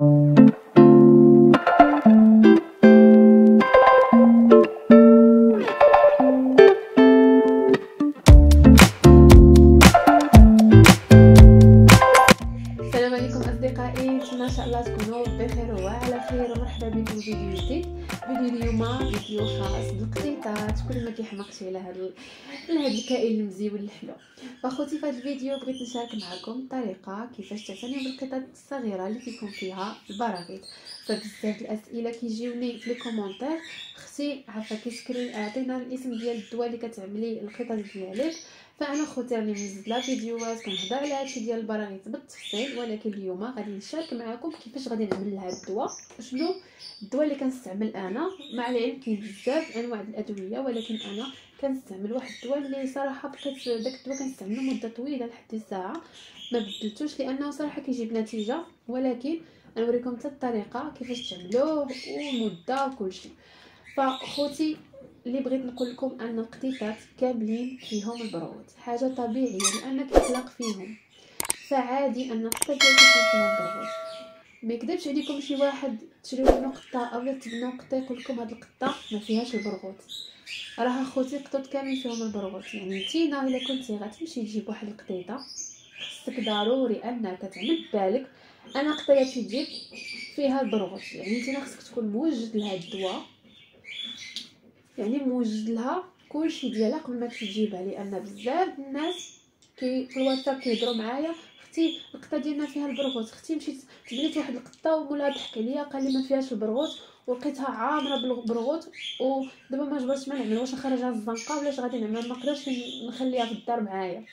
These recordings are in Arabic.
Thank you. خاص بالقطيطات كل ما كيحمقش على هذا على هذا الكائن المزيون الحلو فاخوتي في الفيديو بغيت نشارك معكم طريقة كيفاش تعتنيو بالقطط الصغيرة اللي كيكون فيها البراغيث فبزاف الأسئلة كيجيوني في les commentaires. أختي عارفه كيسكري اعطينا الاسم ديال الدواء اللي كتعملي القطط ديالك. فأنا خوتي راني منزله فيديوهات كنهضر على هادشي ديال البراغيث بالتفصيل ولكن اليوم غادي نشارك معكم كيفاش غادي نعمل لها الدواء. شنو؟ الدواء اللي كنستعمل أنا مع العلم كاين بزاف أنواع الأدوية ولكن أنا كنستعمل واحد الدواء اللي صراحة بقيت داك الدواء كنستعملو مدة طويلة لحد الساعة ما بدلتوش لأنه صراحة كيجيب نتيجة ولكن نوريكم حتى الطريقة كيفاش تعملوه والمده وكلشي. فخوتي اللي بغيت نقول لكم أن القطيطات كاملين فيهم البرغوث. حاجة طبيعية لأن كيخلق فيهم. فعادي أن القطه ديالك يكون فيها البرغوث. ما يكذبش عليكم شي واحد تشريو منو قطه اولا تبناو قطه يقول لكم هاد القطة ما فيهاش البرغوث راه أخوتي القطط كاملين فيهم البرغوث يعني نتينا إلا كنتي غتمشي تجيب واحد القطيطة خصك ضروري انك تعمل بالك أنا قطيتي تجيب فيها البرغوث يعني نتينا خصك تكون موجد لها الدواء. يعني موجد لها كلشي ديالها قبل ما تجيبها لأن بزاف الناس كي في الواتساب كيهضروا معايا أختي القطة ديالنا فيها البرغوث أختي مشيت تبنيت واحد القطة ومولاها ضحك عليا قال لي ما فيهاش البرغوث ولقيتها عامرة بالبرغوث ودابا ما جبرتش ما نعمل واش نخرجها للزنقه ولاش غادي نعمل ما نقدرش نخليها في الدار معايا.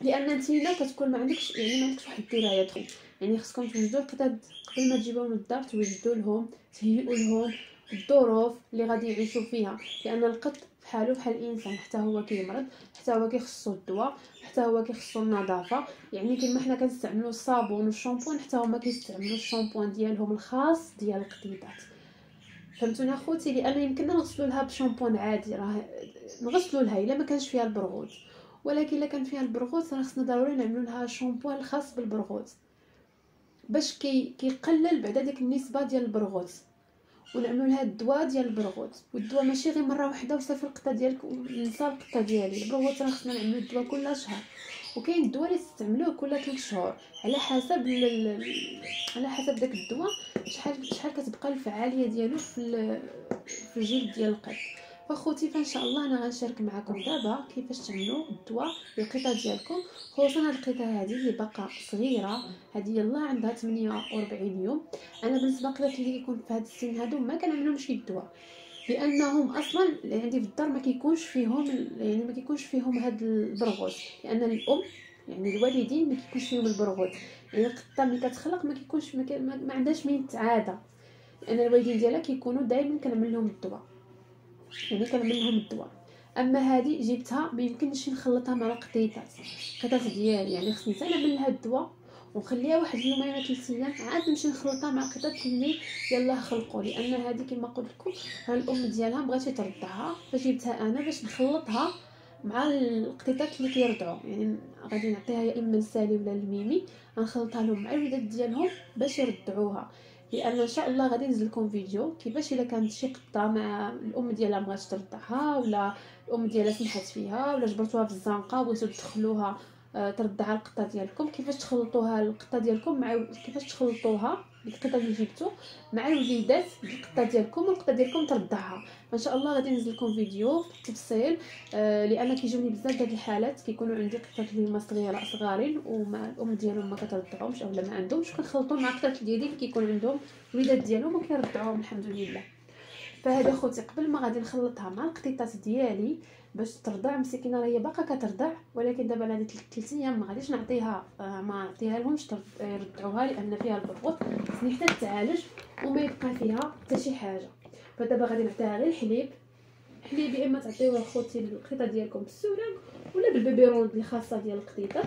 لأن نتينا كتكون ما عندكش يعني ما عندكش واحد الدراية يعني خصكم توجدوا القطط قبل ما تجيبوهم للدار توجدوا لهم تهيئوا لهم الظروف اللي غادي يعيشوا فيها. لأن القط بحالو بحال الإنسان حتى هو كيمرض حتى هو كيخصو الدواء حتى هو كيخصو النظافة. يعني كما حنا كنستعملوا الصابون والشامبون حتى هما كيستعملوا الشامبون ديالهم الخاص ديال القطيطات. فهمتوني أخوتي؟ لأن يمكننا نغسلوا لها بشامبون عادي راه نغسلوا لها إلا ما كانش فيها البرغوث. ولكن إلا كان فيها البرغوث راه خصنا ضروري نعملوا لها شامبو الخاص بالبرغوث. باش كي كيقلل بعدا ديك النسبة ديال البرغوث. ونعملوا لها الدواء ديال البرغوث. والدواء ماشي غير مرة واحدة وصافي القطة ديالك ونسى القطة ديالي. البرغوث راه خصنا نعملوا الدواء كل شهر. وكاين الدواء اللي تستعملوه كل 3 شهور. على حسب ال... على حسب داك الدواء شحال شحال كتبقى الفعالية ديالو في في الجلد ديال القط فاخوتي فإن شاء الله أنا غنشارك معكم دابا كيفاش تعملوا الدواء للقطه ديالكم. خصوصا هاد القطه هذه اللي باقا صغيرة. هذه يلا عندها 48 يوم. أنا بالنسبة للقطط اللي كيكون في هذا السن هادو ما كنعملهمش الدواء. لأنهم أصلا عندي في الدار ما كيكونش فيهم يعني ما كيكونش فيهم هاد البرغوث لأن الأم يعني الوالدين ما كيكونش فيهم البرغوث يعني القطة ملي كتخلق ما كيكونش ما, ما عندهاش من تعادة. لأن الوالدين ديالها كيكونوا دائما كنعمل لهم الدواء. يعني كنعمل لهم الدواء. أما هذه جبتها ما يمكنش نخلطها مع القطيطات. القطط ديالي يعني خصني حتى نعمل لها الدواء ونخليها واحد اليومين ولا ثلاث أيام عاد نمشي نخلطها مع القطط اللي يلاه خلقوا لأن هذه كما قلت لكم الأم ديالها بغاتي ترضعها فجبتها أنا باش نخلطها مع القطيطات اللي كيرضعوا يعني غادي نعطيها يا إما لسالي ولا لميمي. غنخلطها لهم مع الوليدات ديالهم باش يرضعوها لأن إن شاء الله غادي ننزل لكم فيديو كيفاش إلا كانت شي قطة مع الأم ديالها بغات ترضعها ولا الأم ديالها سمحت فيها ولا جبرتوها في الزنقة بغيتو تدخلوها ترضع القطة ديالكم كيفاش تخلطوها القطة ديالكم مع كيفاش تخلطوها؟ القطة اللي جبتو مع الوليدات القطة ديالكم والقطة ديالكم ترضعها. ان شاء الله غادي ننزل لكم فيديو تفصيل آه لأن كيجوني بزاف ديال الحالات كيكونوا عندي قطط اللي هما صغيره صغارين وما الأم ديالهم ما كترضعهمش اولا ما عندهمش كنخلطوا مع قطط ديالي كيكون عندهم وليدات ديالهم وكيرضعوهم الحمد لله. فهذا خوتي قبل ما غادي نخلطها مع القطيطات ديالي باش ترضع مسكينة راهي باقا كترضع ولكن دابا هذه 3 أيام ما غاديش نعطيها آه ما نعطيها لهمش يرضعوها لأن فيها البرغوث خصني حتى تعالج وما يبقى فيها حتى شي حاجة. فدابا غادي نعطيها غير الحليب. حليب يا إما تعطيوه خوتي القطيطه ديالكم بالسولان ولا بالبيبيرون الخاصه ديال القطيطات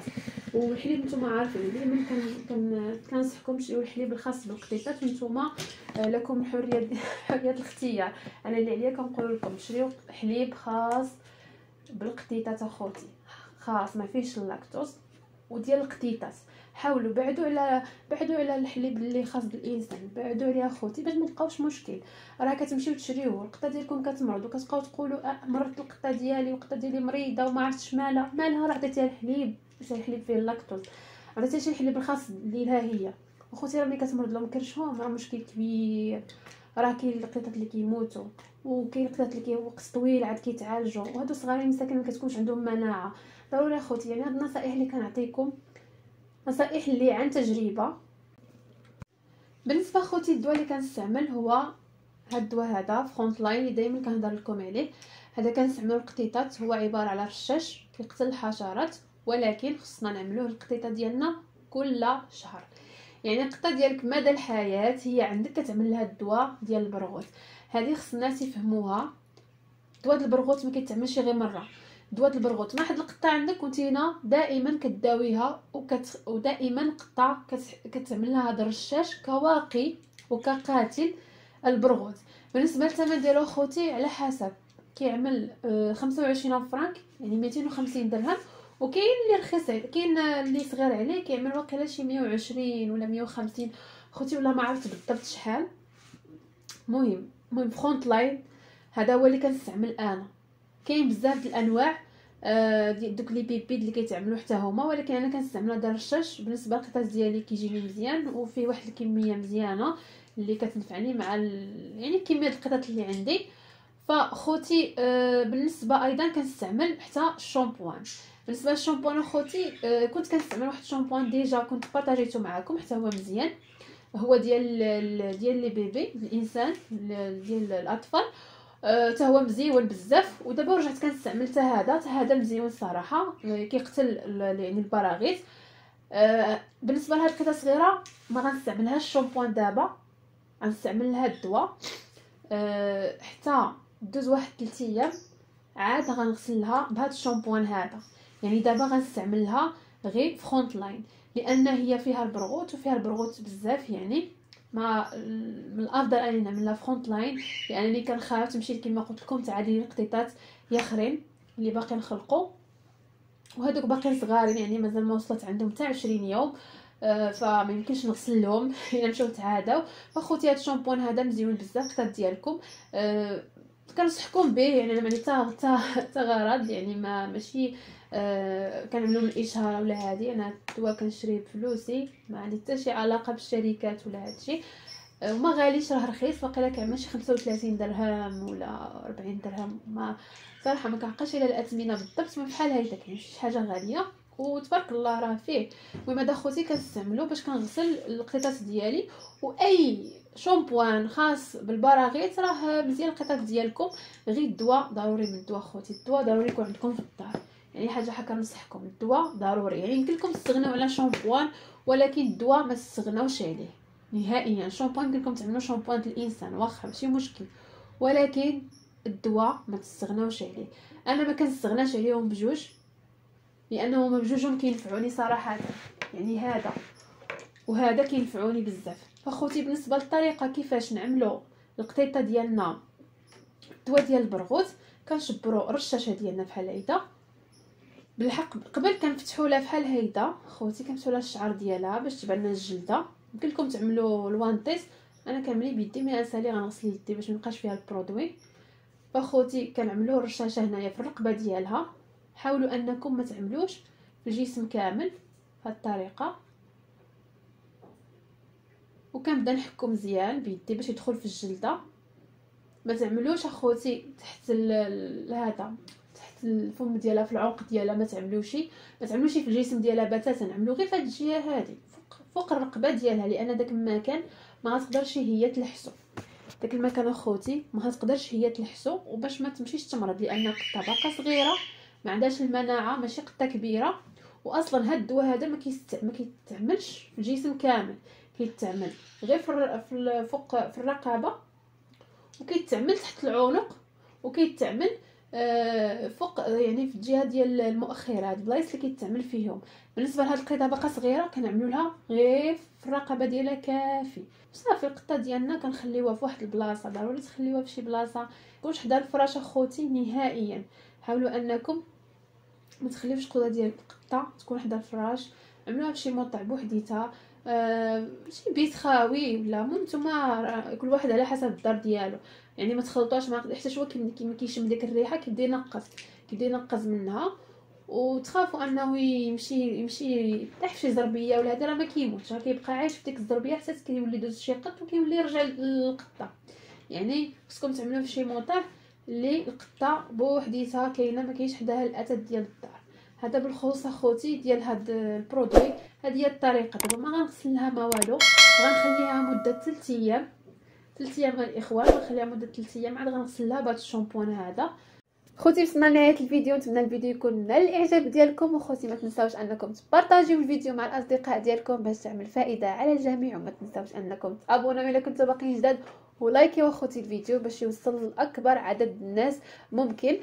والحليب نتوما عارفين ديما كان كنصحكم تشريو الحليب الخاص بالقطيطات نتوما لكم حرية حرية الاختيار. أنا اللي عليا كنقول لكم شريو حليب خاص بالقطيطات اخوتي خاص ما فيهش اللاكتوز وديال القطيطات. حاولوا بعدوا على بعدوا على الحليب اللي خاص بالإنسان. بعدوا عليه اخوتي باش ما تلقاوش مشكل. راه كتمشيو تشريوه القطة ديالكم كتمرض وكتبقاو تقولوا أه مرضت القطة ديالي والقطة ديالي مريضة وما عرفتش مالها. مالها؟ راه عطيتيها الحليب. عطيتيها الحليب فيه اللاكتوز عطيتيها شي الحليب الخاص ليها هي. اخوتي راه ملي كتمرض لهم كرشهم راه مشكل كبير. راه كاين القطط اللي كيموتوا وكاين القطط اللي وقت طويل عاد كيتعالجوا وهادو صغارين مساكن ما كتكونش عندهم مناعة. ضروري أخوتي يعني هاد النصائح اللي كنعطيكم نصائح اللي عن تجربة. بالنسبة أخوتي الدواء اللي كنستعمل هو هاد الدواء هذا Frontline اللي دائما كنهضر لكم عليه. هذا كنستعملو القطيطات هو عبارة على رشاش كيقتل الحشرات ولكن خصنا نعملوه القطيطه ديالنا كل شهر. يعني القطة ديالك مدى الحياة هي عندك كتعمل لها الدواء ديال البرغوث. هذه خص الناس يفهموها دواء البرغوث ما كيتعملش غير مرة. دواء البرغوث ما حد القطة عندك وانتينا دائما كداويها وكت... ودائما قطة كت... كتعمل لها هذا الرشاش كواقي وكقاتل البرغوث. بالنسبة للثمن ديالو خوتي على حسب. كيعمل آه، خمسة وعشرين فرانك يعني ميتين وخمسين درهم. وكاين اللي رخيص كاين اللي صغير عليه كيعمل واقيلا شي مية وعشرين ولا مية وخمسين. خوتي ولا ما عرفت بالضبط شحال. مهم المهم Frontline هذا هو اللي كنستعمل أنا. كاين بزاف د الأنواع آه دوك les pipettes اللي كيتعملوا حتى هما ولكن أنا كنستعمل هذا الرشاش بالنسبة للقطاط ديالي كيجيني مزيان وفيه واحد الكمية مزيانة اللي كتنفعني مع. يعني كمية القطط اللي عندي. فخوتي آه بالنسبة أيضا كنستعمل حتى الشامبوان بالنسبة للشامبوان أخوتي آه كنت كنستعمل واحد ال shampooing déjà كنت بارطاجيته معكم حتى هو مزيان. هو ديال ديال les bébés الإنسان ديال الأطفال. حتى أه هو مزيون بزاف. ودابا رجعت كنستعمل حتى هذا حتى هذا مزيون الصراحه كيقتل يعني البراغيث بالنسبة لهاد القطه صغيره ما غنستعملهاش الشامبوان دابا. غنستعمل لها الدواء. حتى دوز واحد 3 أيام عاد غنغسلها بهذا الشامبوان هذا. يعني دابا غنستعملها غير Frontline لأن هي فيها البرغوث وفيها البرغوث بزاف يعني. ما من الأفضل أني نعملها Frontline لأنني كنخاف تمشي كما قلت لكم تعادي القطيطات يخرين اللي باقي نخلقوا وهذوك باقيين صغارين يعني مازال ما وصلت عندهم حتى 20 يوم. آه فما يمكنش نغسل لهم إلا مشاو تعاداو. فخوتي هذا الشامبون هذا مزيون بزاف القطط ديالكم. آه كنصحكم به يعني أنا ماني تا غرض يعني ما ماشي آه كنعملو من الاشهار ولا هادي. أنا الدواء كنشريه بفلوسي ما عندي حتى شي علاقة بالشركات ولا هادشي آه وما غاليش راه رخيص واقيلا كيعمل شي 35 درهم ولا 40 درهم. ما صراحة ما كنعقلش على الأثمنة بالضبط ما بحال هيدا كاين شي حاجة غالية. وتبارك الله راه فيه. المهم هذا خوتي كنستعملو باش كنغسل القطط ديالي. وأي شامبوان خاص بالبراغيث راه مزيان القطط ديالكم غير الدواء ضروري من الدواء خوتي. الدواء ضروري يكون عندكم في الدار. يعني حاجة حكا ننصحكم الدواء ضروري. يعني يمكن لكم تستغناو على شامبوان ولكن الدواء ما تستغناوش عليه. نهائيا. شامبوان يمكن لكم تعملوا شامبوان الإنسان واخا ماشي مشكل. ولكن الدواء ما تستغناوش عليه. أنا ما كنستغناش عليهم بجوج لأنه بجوجهم كينفعوني صراحة. يعني هذا. وهذا كينفعوني بزاف. فخوتي بالنسبة للطريقة كيفاش نعملوا القطيطة ديالنا الدواء ديال البرغوث كنشبروا الرشاشه ديالنا بحال هيدا. بالحق قبل كنفتحوا لها بحال هيدا خوتي كنفتحوا لها الشعر ديالها باش تبان لنا الجلدة. يمكن لكم تعملوا ال guantes أنا كنعمل بيدي مي اسالي غنغسل يدي باش ميبقاش فيها ال produit. فخوتي كنعملوا الرشاشة هنايا في الرقبة ديالها. حاولوا أنكم ما تعملوش في الجسم كامل بهذه الطريقة. وكنبدا نحكو مزيان بيدي باش يدخل في الجلدة. ما تعملوش أخوتي تحت هذا. الفم ديالها في العنق ديالها ما تعملوشي ما تعملوشي في الجسم ديالها بتاتا نعملو غير في الجهة هادي فوق, فوق الرقبة ديالها لأن داك المكان ما غتقدرش هي تلحسو داك المكان أخوتي ما غتقدرش هي تلحسو وباش ما تمشيش تمرض لأن باقا صغيرة ما عندهاش المناعة ماشي قطة كبيرة واصلا هاد الدواء هذا ما كيتعملش في الجسم كامل كيتعمل غير في. في فوق في الرقبة وكيتعمل تحت العنق وكيتعمل فوق يعني في الجهة ديال المؤخرات البلايص اللي كيتعمل فيهم. بالنسبة لهاد القطه باقا صغيرة كنعملوا لها غير في الرقبه ديالها كافي. صافي القطة ديالنا كنخليوها في واحد البلاصة ضروري تخليوها في شي بلاصة. كلش حدا الفراش أخوتي نهائيا. حاولوا أنكم ما تخليوش القطة ديال القطة تكون حدا الفراش. عملوها بشي موطع بوحديتها. آه شي بيت خاوي ولا مو نتوما كل واحد على حسب الدار ديالو. يعني ما تخلطوهاش مع حتى هو كيما كيشم ديك الريحة كيبدا ينقص كيبدا ينقص منها وتخافوا أنه يمشي يمشي يطيح شي زربية ولا هذا راه ما كيموتش كيبقى عايش في ديك الزربية حتى كيولي دوز شي قط وكيولي يرجع للقطة. يعني خصكم تعملوا في شي موطع اللي القطة بوحديتها كاينة ما كاينش حداها الاثاث ديال الدار. هذا بالخصوص أخوتي ديال هاد ال produit هذه هي الطريقة. دابا ما غنغسل لها ما والو غنخليها مدة 3 أيام. 3 أيام الاخوان غنخليها مدة 3 أيام عاد غنغسل لها بهذا الشامبوان هذا. خوتي وصلنا لنهايه الفيديو نتمنى الفيديو يكون نال الإعجاب ديالكم. وخوتي ما تنساوش أنكم تبارطاجيو الفيديو مع الأصدقاء ديالكم باش تعمل فائدة على الجميع. وما تنساوش أنكم تابوناو إلا كنتو باقيين جداد ولايكيو اخوتي الفيديو باش يوصل لأكبر عدد الناس ممكن.